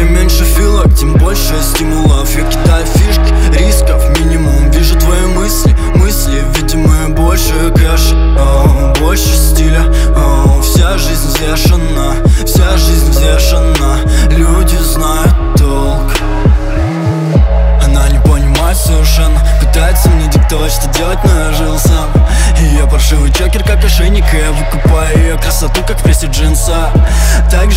Чем меньше филок, тем больше стимулов. Я кидаю фишки, рисков минимум. Вижу твои мысли, мысли Видимые больше кэша, больше стиля. Вся жизнь взвешена, вся жизнь взвешена. Люди знают толк. Она не понимает совершенно Пытается мне диктовать, что делать, но я жил сам. Я паршивый чокер, как ошейник И я выкупаю ее красоту, как в прессе джинса. Так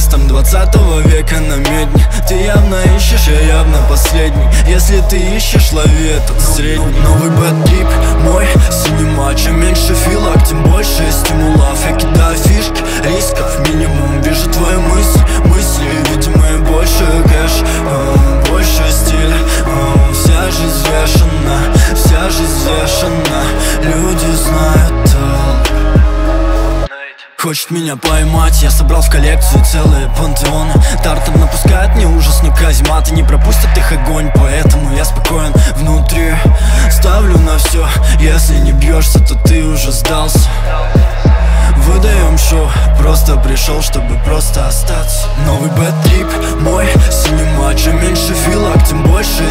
же брутален, как вестом 20 века на медне. Ты явно ищешь, я явно последний. Если ты ищешь, лови этот средний. Новый бэт-трип, мой синема. Чем меньше филок, тем больше стимулов Хочет меня поймать, я собрал в коллекцию целые пантеоны. Тартар напускает мне ужасную казематы Не пропустят их огонь, поэтому я спокоен внутри. Ставлю на все, если не бьешься, то ты уже сдался. Выдаем шоу, просто пришел, чтобы просто остаться. Новый бэт-трип, мой. Синема Чем меньше филок, тем больше